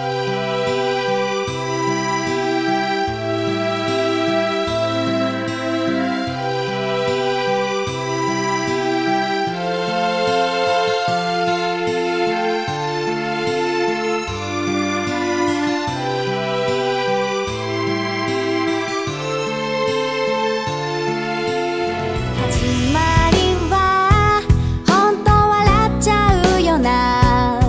始まりはほんとわらっちゃうよな。